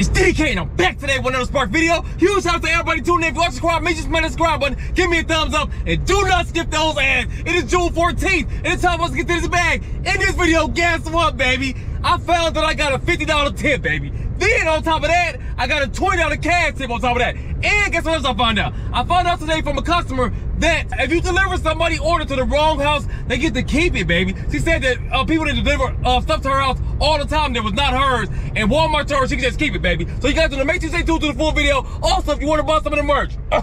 It's DK and I'm back today with another Spark video. Huge shout out to everybody tuning in. If you to subscribe, make sure you smash the subscribe button. Give me a thumbs up and do not skip those ads. It is June 14th and it's time for us to get to this bag. In this video, guess what, baby? I found that I got a $50 tip, baby. Then on top of that, I got a $20 cash tip on top of that. And guess what else I found out? I found out today from a customer that if you deliver somebody order to the wrong house, they get to keep it, baby. She said that uh, people that deliver uh, stuff to her house all the time that was not hers, and Walmart told her she can just keep it, baby. So you guys want to make sure you stay tuned to the full video. Also, if you want to buy some of the merch, uh,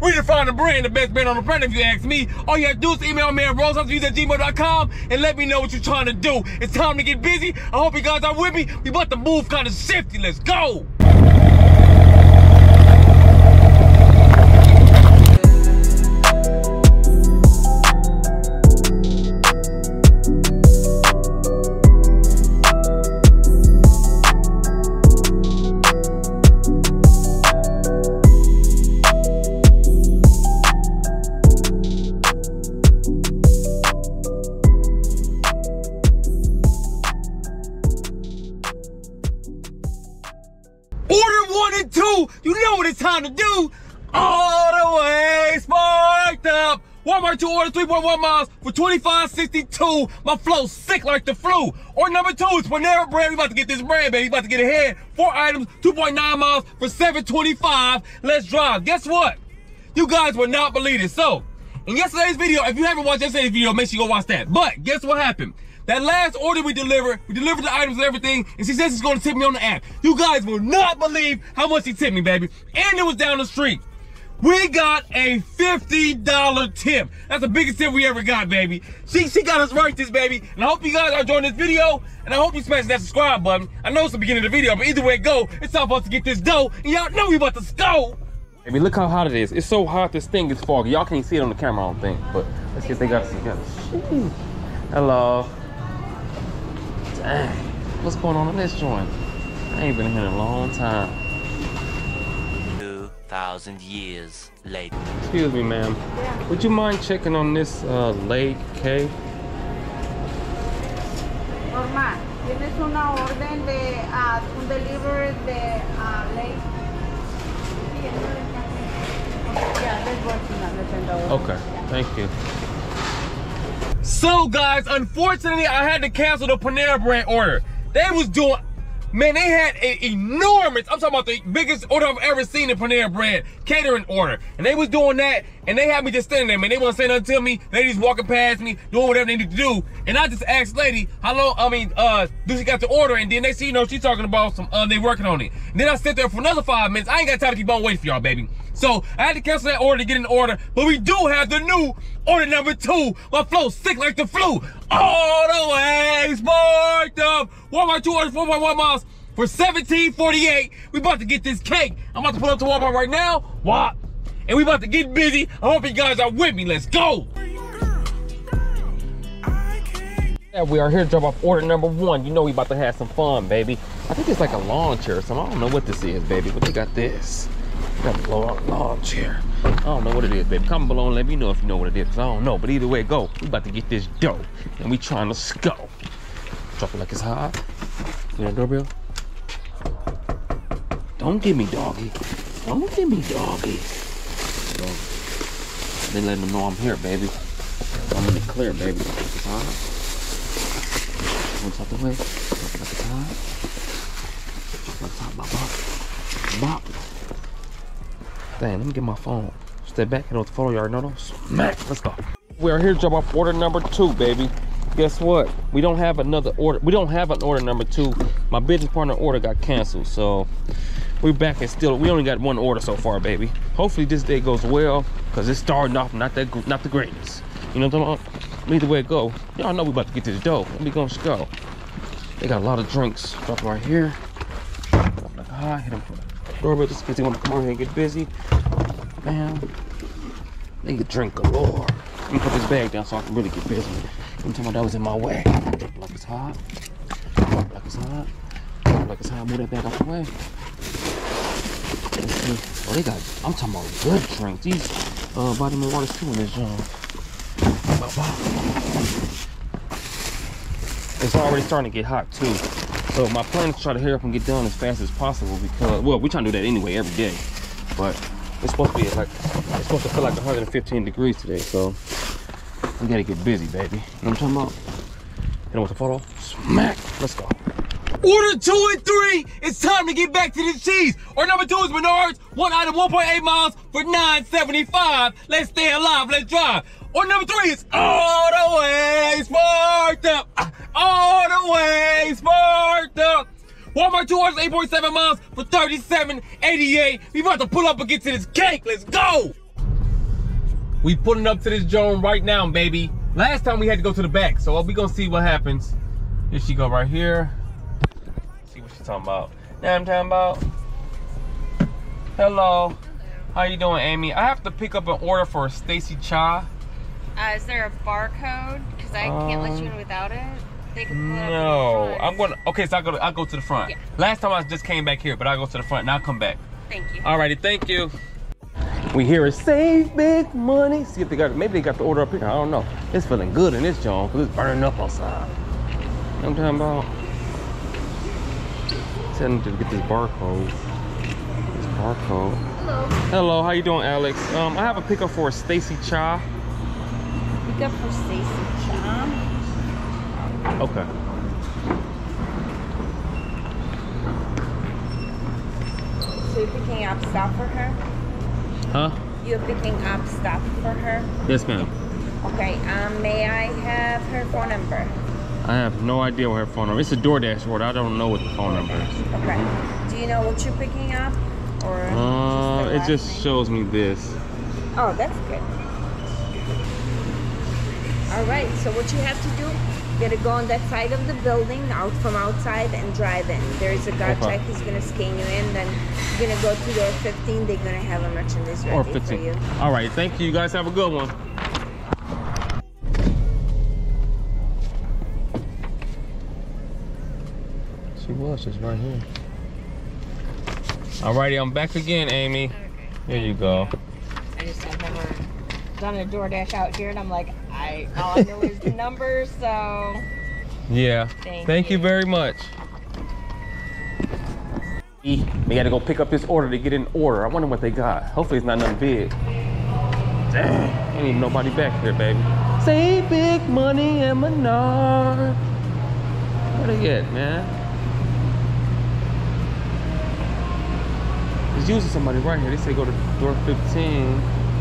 we find the brand, the best brand on the planet, if you ask me. All you have to do is email me at rosehouseuse at gmail.com and let me know what you're trying to do. It's time to get busy. I hope you guys are with me. We about to move kind of shifty. Let's go. Walmart two order 3.1 miles for 25.62. My flow sick like the flu. Or number two is Panera Bread. We about to get this brand, baby. We about to get ahead. Four items, 2.9 miles for 7.25. Let's drive. Guess what? You guys will not believe it. So, in yesterday's video, if you haven't watched yesterday's video, make sure you go watch that. But guess what happened? That last order we delivered, we delivered the items and everything, and she says she's gonna tip me on the app. You guys will not believe how much she tipped me, baby. And it was down the street. We got a $50 tip. That's the biggest tip we ever got, baby. She she got us right this, baby. And I hope you guys are enjoying this video. And I hope you smash that subscribe button. I know it's the beginning of the video, but either way it go, it's time for us to get this dough. And y'all know we about to go. Baby, look how hot it is. It's so hot, this thing is foggy. Y'all can't see it on the camera, I don't think. But let's see if they got us together. Hello. Dang. What's going on in this joint? I ain't been here in a long time. 2,000 years later. Excuse me, ma'am. Would you mind checking on this uh, Lake K? Norma, tienes una orden de ah, un delivery de uh, late. Yeah, that's working on ten dollars. Okay, thank you. So guys, unfortunately, I had to cancel the Panera Bread order. They was doing, man, they had an enormous, I'm talking about the biggest order I've ever seen in Panera Bread, catering order. And they was doing that, and they had me just standing there, man. They wasn't saying nothing to me. They just walking past me, doing whatever they need to do. And I just asked lady, how long, I mean, uh, do she got the order? And then they see, you know, she talking about some, uh, they working on it. And then I sit there for another five minutes. I ain't got time to keep on waiting for y'all, baby. So I had to cancel that order to get an order, but we do have the new order number two. My flow sick like the flu. All the way sparked up. Walmart two orders, 4.1 miles for 17.48. We about to get this cake. I'm about to pull up to Walmart right now. What? And we about to get busy. I hope you guys are with me. Let's go. Yeah, we are here to drop off order number one. You know we about to have some fun, baby. I think it's like a lawn chair or something. I don't know what this is, baby, but they got this. Got a lawn, lawn chair. I don't know what it is, baby. Comment below and let me know if you know what it is. I don't know, but either way go, we about to get this dough. And we trying to go. Drop it like it's hot. You know doorbell? Don't give me doggy. Don't give me doggy. They letting them know I'm here, baby. I'm in the clear, baby. It's hot. One top the way. Drop it like it's hot. Drop it like it's hot. Bop, bop. Bop. Dang, let me get my phone. Step back, the photo yard, no, no. Smack, let's go. We are here to drop off order number two, baby. Guess what? We don't have another order. We don't have an order number two. My business partner order got canceled, so we're back and still. We only got one order so far, baby. Hopefully this day goes well, cause it's starting off not that, not the greatest. You know what I'm talking about? Either way it go, y'all know we about to get to the dough. Let me go and go. They got a lot of drinks. Drop right here. Drop like high. Hit them for the doorbell just in case they want to come over here and get busy. Bam. They could drink galore. Let me put this bag down so I can really get busy. I'm talking about that was in my way. Like it's hot. Like it's hot. Like it's hot. Move that bag out the way. Oh, they got, I'm talking about good drinks. These uh, vitamin waters too in this joint. It's already starting to get hot too. So my plan is to try to hurry up and get done as fast as possible because, well, we're trying to do that anyway every day. But it's supposed to be like, it's supposed to feel like 115 degrees today. So we gotta get busy, baby. You know what I'm talking about? You know what the photo? Smack. Let's go. Order two and three. It's time to get back to the cheese. Or number two is Menards. One item, 1.8 miles for 9.75. Let's stay alive. Let's drive. Or number three is all the way sparked up. All the way sparked up. Walmart two orders, 8.7 miles for 37.88. We about to pull up and get to this cake. Let's go. We pulling up to this Joan right now, baby. Last time we had to go to the back, so we gonna see what happens. Here she go right here. See what she talking about. Now I'm talking about. Hello. How you doing, Amy? I have to pick up an order for Stacy Cha. Uh, is there a barcode? Because I can't let you in Um, without it. They can pull it up in No. I'm going. to Okay, so I go. To, I go to the front. Yeah. Last time I just came back here, but I go to the front and I'll come back. Thank you. Alrighty, thank you. We hear it save big money. See if they got maybe they got the order up here. I don't know. It's feeling good in this joint because it's burning up outside. You know what I'm talking about? Them to get this barcode. This barcode. Hello. Hello, how you doing, Alex? Um, I have a pickup for Stacy Cha. Pick up for Stacy Chom. Okay. So you're picking up stuff for her? Huh? You're picking up stuff for her? Yes, ma'am. Okay. Um, may I have her phone number? I have no idea what her phone number. Is. It's a DoorDash order. I don't know what the phone number is. Okay. Do you know what you're picking up? Or Uh, the it just name? shows me this. Oh, that's good. All right, so what you have to do, you gotta go on that side of the building, out from outside, and drive in. There is a guard Okay. check, he's gonna scan you in, then you're gonna go to door 15, they're gonna have a merchandise ready Or for 15. you. All right, thank you. You guys have a good one. Was just right here. Alrighty, I'm back again, Amy. Here you go. I just have never done a DoorDash out here, and I'm like, I all I know is the number, so Yeah. Thank Thank you you. very much. We gotta go pick up this order to get in order. I wonder what they got. Hopefully it's not nothing big. Dang, ain't even nobody back here, baby. Save big money and Menard. Where they at, man? There's usually somebody right here. They say go to door 15.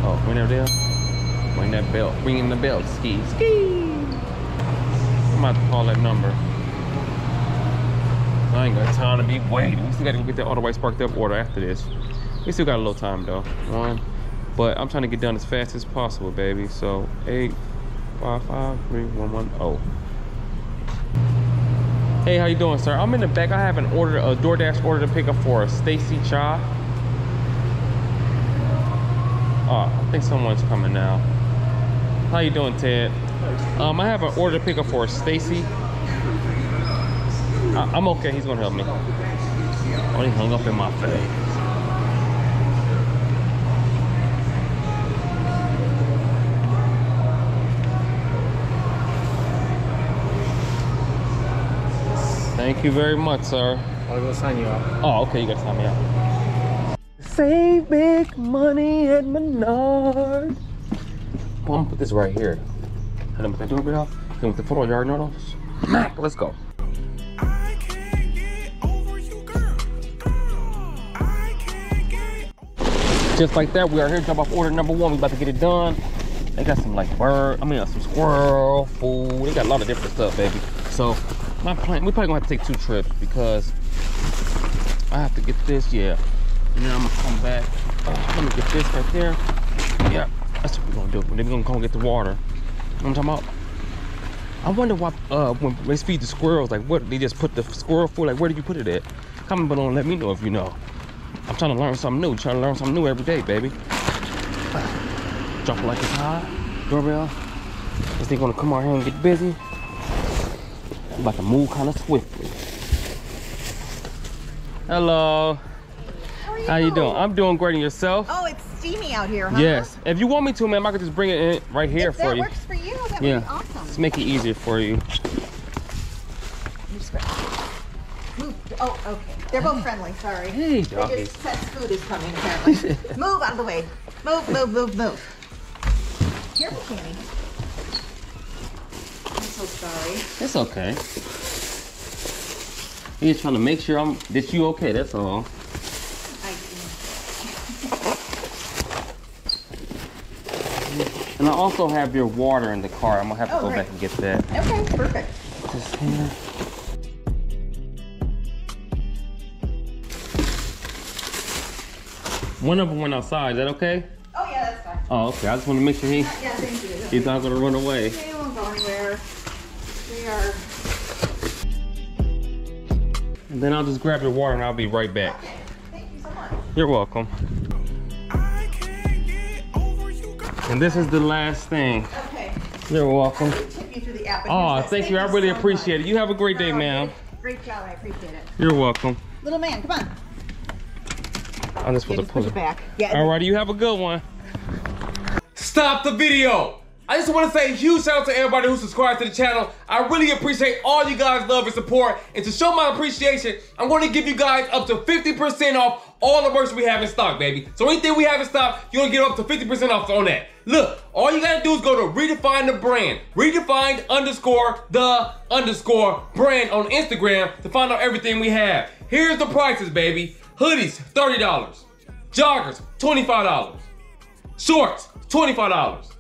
Oh, ring that bell. Ring that bell. Ringing the bell. Ski. Ski. I'm about to call that number. I ain't got time to be waiting. We still gotta go get that auto white sparked up order after this. We still got a little time though. One. But I'm trying to get done as fast as possible, baby. So eight, five, five, three, one, one, oh. Hey, how you doing, sir? I'm in the back. I have an order, a DoorDash order to pick up for Stacy Cha. Oh, I think someone's coming now. How you doing, Ted? Um, I have an order to pick up for Stacy. I'm okay. He's gonna help me. Oh, he hung up in my face. Thank you very much, sir. I'll go sign you up. Oh, okay, you gotta sign me out. Save big money at Menard. I'm gonna put this right here. And then put that doorbell. Then with the photo yard noodles. Smack, let's go. Just like that, we are here to drop off order number one. We about to get it done. They got some like bird, I mean uh, some squirrel food. They got a lot of different stuff, baby. So my plan, we probably gonna have to take two trips because I have to get this, yeah. And then I'm gonna come back. Let me get this right there. Yeah, that's what we're gonna do. Then we're gonna come get the water. You know what I'm talking about? I wonder why uh, when they feed the squirrels, like what they just put the squirrel food, like where did you put it at? Comment below and let me know if you know. I'm trying to learn something new, trying to learn something new every day, baby. Drop it like it's hot. Doorbell. Is they gonna come out here and get busy? I'm about to move kind of swiftly. Hello. How you doing? I'm doing great. And yourself? Oh, it's steamy out here, huh? Yes. If you want me to, ma'am, I could just bring it in right here If for that you. works for you, that Yeah. would be awesome. Let's make it easier for you. You just grab- oh, They're both friendly, sorry. Hey, They doggy. just said food is coming, apparently. move out of the way. Move, move, move, move. Careful, Kenny. I'm so sorry. It's okay. He's trying to make sure I'm that you okay. That's all. I, I also have your water in the car. I'm gonna have to Oh, go great. back and get that. okay, perfect. Just here. One of them went outside. Is that okay? Oh, yeah, that's fine. Oh, okay. I just want to make sure he Yeah, thank you. he's not gonna run away. They won't go anywhere. They are. And then I'll just grab your water and I'll be right back. Okay, thank you so much. You're welcome. And this is the last thing. Okay. You're welcome. You through the app. Oh, thank you. I really appreciate it. You have a great day, ma'am. Great job. I appreciate it. You're welcome. Little man, come on. I'm just Yeah, supposed to pull it. it back. Yeah. Alrighty, you have a good one. Stop the video. I just want to say a huge shout out to everybody who subscribed to the channel. I really appreciate all you guys' love and support. And to show my appreciation, I'm going to give you guys up to 50% off all the merch we have in stock, baby. So anything we have in stock, you're to get up to 50% off on that. Look, all you got to do is go to redefine the brand. Redefined underscore the underscore brand on Instagram to find out everything we have. Here's the prices, baby. Hoodies, $30. Joggers, $25. Shorts, $25.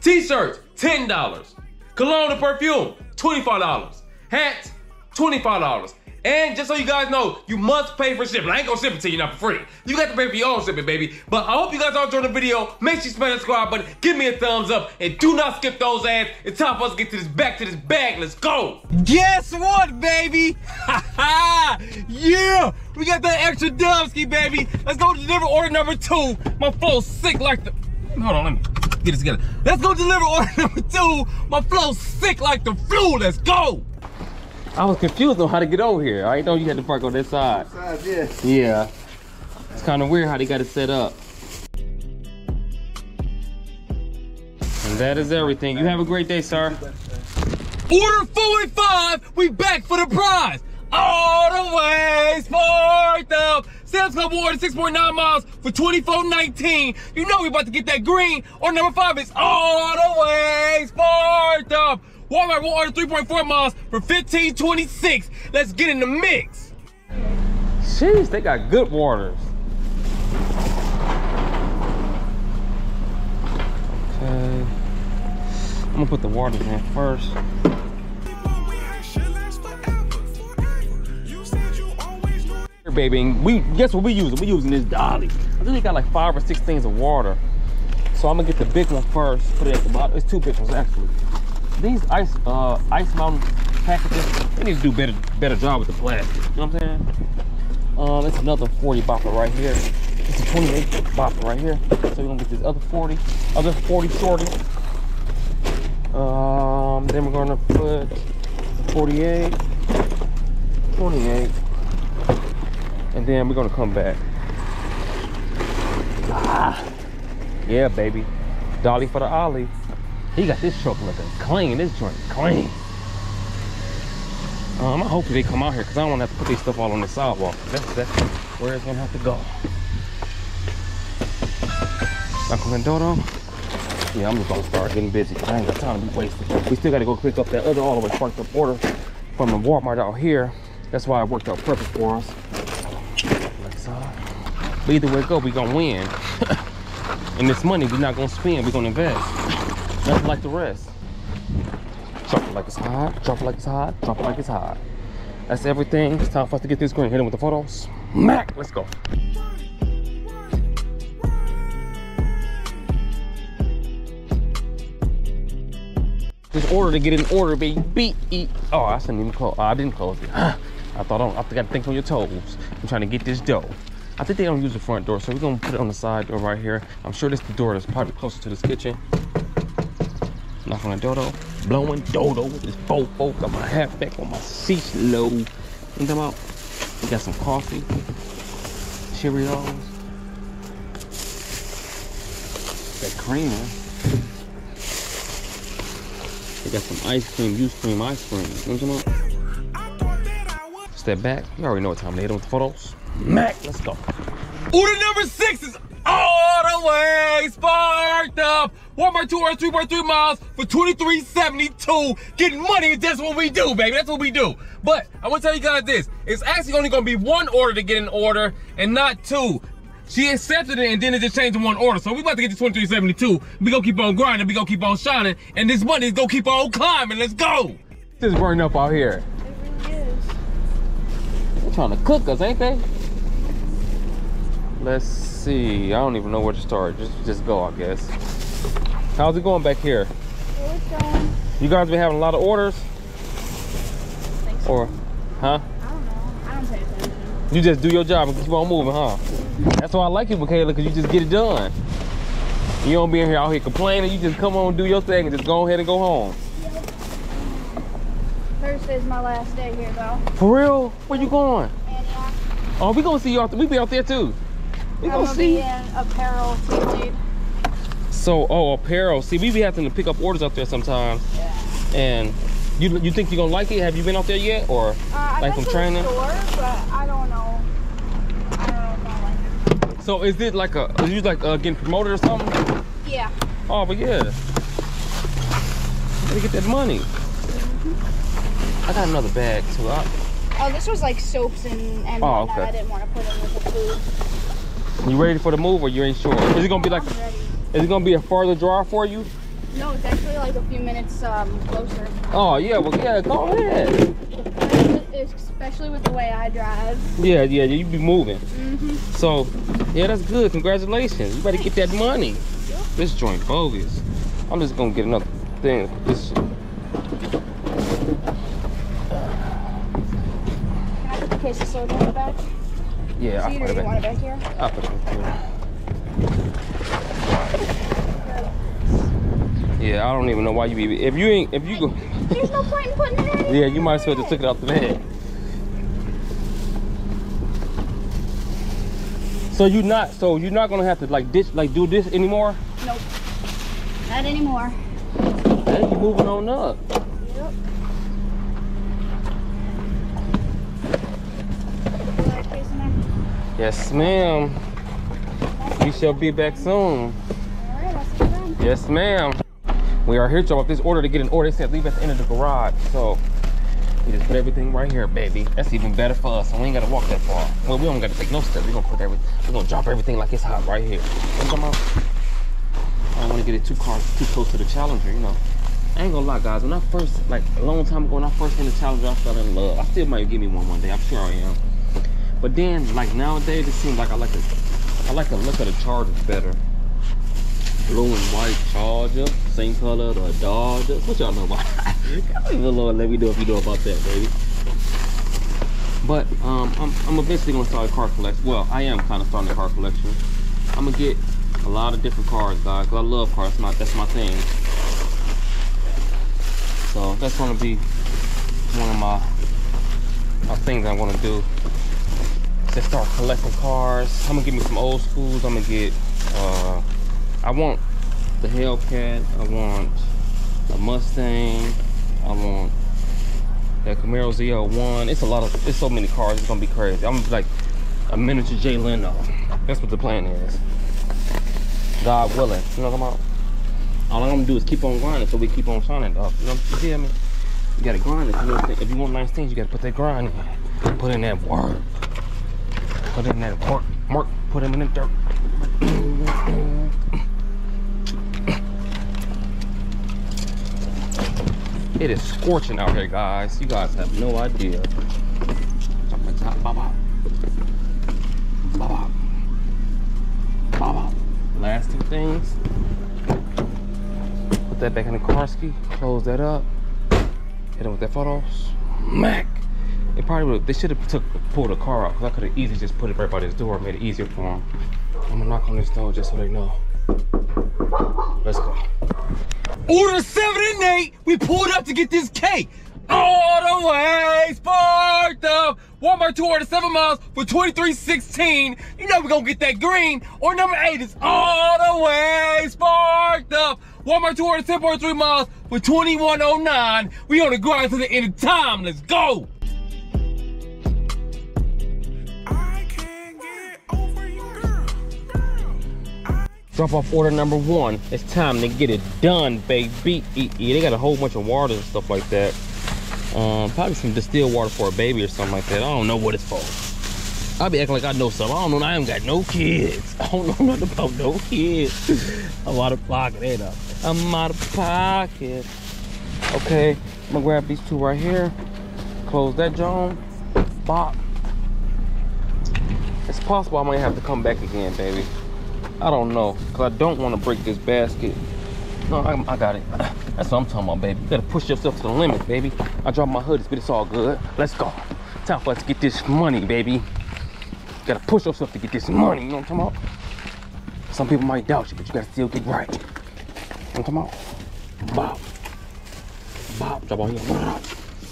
T-shirts, $10. Cologne and perfume, $25. Hats, $25. And just so you guys know, you must pay for shipping. I ain't gonna ship it to you not for free. You got to pay for your own shipping, baby. But I hope you guys all enjoyed the video. Make sure you smash the subscribe button, give me a thumbs up, and do not skip those ads. It's time for us to get to this back to this bag. Let's go. Guess what, baby? yeah, we got that extra Dubsky, baby. Let's go deliver order number two. My flow's sick like the. Hold on, let me get this together. Let's go deliver order number two. My flow's sick like the flu. Let's go. I was confused on how to get over here. I didn't know you had to park on this side. yeah. Yeah. It's kind of weird how they got it set up. And that is everything. You have a great day, sir. Order four and five. We back for the prize. All the way sparked up. Sam's Club order 6.9 miles for 24.19. You know we about to get that green. Or number five is all the way sparked up. Walmart will order 3.4 miles for 15.26. Let's get in the mix. Jeez, they got good waters. Okay. I'm gonna put the waters in first. Baby, and we guess what we using? We using this dolly. I think they got like five or six things of water. So I'm gonna get the big one first. Put it at the bottom. It's two big ones actually. These ice uh ice mountain packages, they need to do better better job with the plastic. You know what I'm saying? Um, it's another 40 bopper right here. It's a 28 bopper right here. So we're gonna get this other 40, other 40 shorty. Um, then we're gonna put 48, 28, and then we're gonna come back. Ah, yeah, baby. Dolly for the Ollie. He got this truck looking clean. This joint clean. Um, I hope they come out here because I don't want to have to put these stuff all on the sidewalk. That's, that's where it's gonna have to go. Uncle. Yeah, I'm just gonna start getting busy. I ain't got time to be wasted. We still gotta go pick up that other all the way parked up order from the Walmart out here. That's why I worked out perfect for us. But either way it go, we gonna win. and this money we're not gonna spend, we're gonna invest. Just like the rest. Drop it like it's hot, drop it like it's hot, drop it like it's hot. That's everything. It's time for us to get this green. Hit him with the photos. Mac, let's go. Just order to get in order, baby. Oh, I shouldn't even close. Oh, I didn't close it. I thought I, I to think on your toes. I'm trying to get this dough. I think they don't use the front door, so we're gonna put it on the side door right here. I'm sure this is the door that's probably closer to this kitchen. Knock on the dodo. Blowing dodo with this fofo. Got my hat back on my seat low. You know what I'm about? We got some coffee. Cheerios. That creamer. They got some ice cream, juice cream, ice cream. You know what I'm talking about? I thought that I would Step back. You already know what time it is with the photos. Mac, let's go. Order number six is all the way sparked up. One by two or three by three miles for 23.72. Getting money, that's what we do, baby. That's what we do. But I want to tell you guys this. It's actually only gonna be one order to get an order and not two. She accepted it and then it just changed to one order. So we about to get to 2372. We gonna keep on grinding, we gonna keep on shining, and this money is gonna keep on climbing. Let's go. This is burning up out here. It really is. They're trying to cook us, ain't they? Let's see. I don't even know where to start. Just just go, I guess. How's it going back here? Going. You guys been having a lot of orders? So. Or huh? I don't know. I don't pay attention. You just do your job and keep on moving, huh? That's why I like you, Michaela, because you just get it done. You don't be in here out here complaining. You just come on, do your thing, and just go ahead and go home. Thursday's my last day here, though. For real? Where you going? Oh, we gonna see you out. There. We be out there too. We gonna see. apparel. So, oh, apparel. See, we be having to pick up orders out there sometimes. Yeah. And you you think you're gonna like it? Have you been out there yet, or Uh, like from training? store, but I don't know. I don't know if I like it. So, is it like a? Is you like uh, getting promoted or something? Yeah. Oh, but yeah. Gotta get that money. Mm -hmm. I got another bag too. I, Oh, this was like soaps and, and Oh, okay. I didn't want to put in with the food. You ready for the move, or you ain't sure? Is it gonna be like? Is it gonna be a farther drive for you? No, it's actually like a few minutes um, closer. Oh yeah, well yeah, go ahead. Especially with the way I drive. Yeah, yeah, you be moving. Mm-hmm. So, yeah, that's good. Congratulations. You better get that money. This joint bogus. I'm just gonna get another thing. This. Can I put the case of soda in the back? Yeah, I'll put it you want it back. back here? I'll put it back. Yeah, I don't even know why you be. If you ain't, if you go, There's no point in putting it in. yeah, you might as well just took it out the bag. So you not, so you're not gonna have to like ditch, like do this anymore. Nope. Not anymore. Hey, you moving on up. Yep. You got a case in there? Yes, ma'am. We shall be back soon. Yes, ma'am. We are here to this order to get an order. They said leave at the end of the garage. So we just put everything right here, baby. That's even better for us. And we ain't gotta walk that far. Well, we don't gotta take no steps. We're gonna put everything, we're gonna drop everything like it's hot right here. I don't wanna get it too car too close to the challenger, you know. I ain't gonna lie, guys. When I first, like a long time ago, when I first seen the challenger, I fell in love. I still might give me one one day. I'm sure I am. But then, like nowadays, it seems like I like the, I like the look of the Chargers better. Blue and white Charger, same color the Dodgers. What y'all know about? Even Lord, let me know if you know about that, baby. But um, I'm, I'm eventually gonna start a car collection. Well, I am kind of starting a car collection. I'm gonna get a lot of different cars, guys. Cause I love cars. That's my that's my thing. So that's gonna be one of my my things I want to do. Just start collecting cars. I'm gonna get me some old schools. I'm gonna get. Uh, I want the Hellcat. I want a Mustang. I want that Camaro ZL1. It's a lot of. It's so many cars. It's gonna be crazy. I'm like a miniature Jay Leno. That's what the plan is. God willing. You know what I'm about? All I'm gonna do is keep on grinding so we keep on shining, dog. You know you hear me? You gotta grind it. If you want nice things, you gotta put that grind in. Put in that work. Put in that work. Work. Put him in the dirt. It is scorching out here, guys. You guys have no idea. Last two things. Put that back in the car ski. Close that up. Hit it with that photo. Smack. It probably would. They should have took pulled the car out because I could have easily just put it right by this door, made it easier for them. I'm gonna knock on this door just so they know. Let's go. Order seven and eight. We pulled up to get this cake. All the way sparked up. Walmart two order seven miles for 23.16. You know we're gonna get that green. Or number eight is all the way sparked up. Walmart two order 10.3 miles for 21.09. We on the grind to the end of time. Let's go. Drop off order number one. It's time to get it done, baby. They got a whole bunch of water and stuff like that. Um, probably some distilled water for a baby or something like that. I don't know what it's for. I'll be acting like I know something. I don't know. I ain't got no kids. I don't know nothing about no kids. I'm out of pocket, ain't I? I'm out of pocket. Okay, I'm gonna grab these two right here. Close that John. Bop. It's possible I might have to come back again, baby. I don't know, cause I don't want to break this basket. No, I, I got it. That's what I'm talking about, baby. You gotta push yourself to the limit, baby. I dropped my hoodies, but it's all good. Let's go. Time for us to get this money, baby. You gotta push yourself to get this money, you know what I'm talking about? Some people might doubt you, but you gotta still get right. You know what I'm talking about? Bob. Bob. Drop on here. Bob.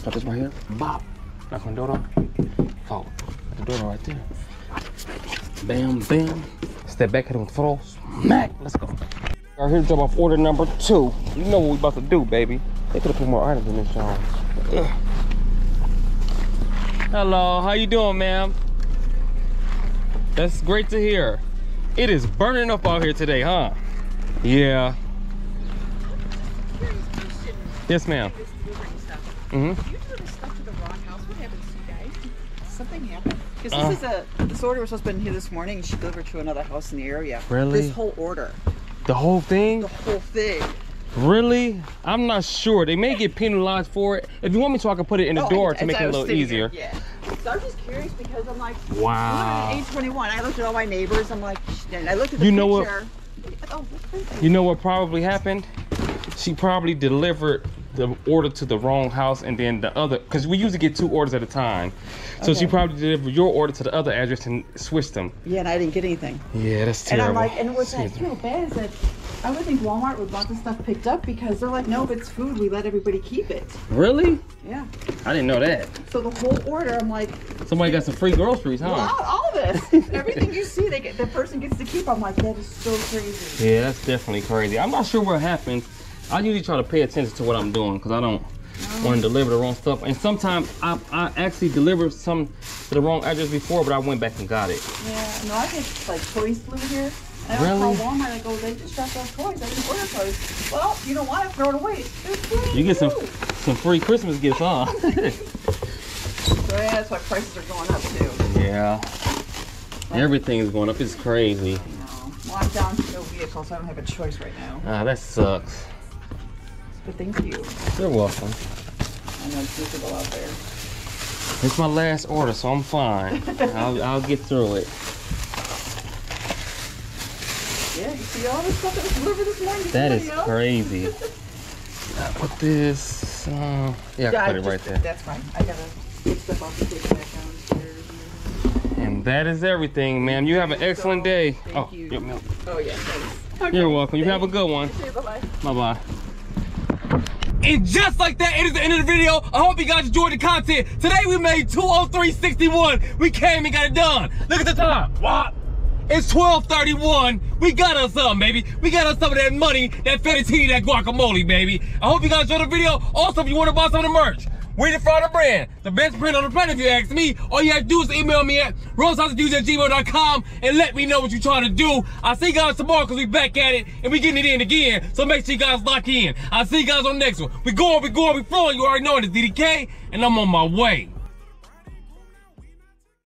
Drop this right here. Bob. Knock on the door. Forward. The door right there. Bam, bam. Step back, hit him with throw. Smack. Let's go. All right, here to drop off order number two. You know what we about to do, baby. They could have put more items in this, y'all. Hello, how you doing, ma'am? That's great to hear. It is burning up out here today, huh? Yeah. Yes, ma'am. Mm-hmm. Because Uh. this is a this order was supposed to be here this morning. and She delivered to another house in the area. Really? This whole order, The whole thing? the whole thing. Really? I'm not sure. They may get penalized for it. If you want me to, I can put it in the Oh, door I- to make it a little easier. here, Yeah. So I'm just curious because I'm like, Wow. Eight twenty-one. I looked at all my neighbors. I'm like, and I looked at the You know what- Oh, that's. You know what probably happened? She probably delivered the order to the wrong house and then the other, because we usually get two orders at a time. So she probably delivered your order to the other address and switched them. Yeah, and I didn't get anything. Yeah, that's terrible. And. I'm like, and what's that feel bad is that I would think Walmart would want the stuff picked up because they're like, no, if it's food, we let everybody keep it. Really? Yeah. I didn't know that. So the whole order, I'm like, Somebody got some free groceries, huh? all this, everything you see, they get, the person gets to keep. I'm like, that is so crazy. Yeah, that's definitely crazy. I'm not sure what happened. I usually try to pay attention to what I'm doing because I don't want to deliver the wrong stuff. And sometimes I, I actually delivered some to the wrong address before, but I went back and got it. Yeah. No, I think like toys flew here. And I Really? call Walmart. I go, they just dropped off toys. I didn't order toys. Well, you don't want it, throw it away. You get some some free Christmas gifts, huh? So yeah, that's why prices are going up too. yeah. Everything is going up. It's crazy. You know. Well, I'm down to no vehicle, so I don't have a choice right now. Ah, that sucks. But thank you. You're welcome. I know it's miserable out there. It's my last order, so I'm fine. I'll, I'll get through it. Yeah, you see all this stuff that was delivered this morning? That is else? crazy. I put this. Uh, yeah, Yeah, I I put it right there. That's fine. I gotta get stuff off the table back downstairs. And that is everything, ma'am. You have an excellent day. Thank oh, you. yep, yep. Oh yeah, thanks. You're welcome. You have a good one. Bye-bye. Bye bye. And just like that, it is the end of the video. I hope you guys enjoyed the content. Today we made 203.61. We came and got it done. Look at the time. What? It's 12:31. We got us some, baby. We got us some of that money, that fettuccine, that guacamole, baby. I hope you guys enjoyed the video. Also, if you want to buy some of the merch, we're the brand, the best brand on the planet. If you ask me, all you have to do is email me at gmail.com and let me know what you're trying to do. I'll see you guys tomorrow because we back at it and we getting it in again. So make sure you guys lock in. I'll see you guys on the next one. We going, we going, we flowing. You already know it. It's DDK and I'm on my way.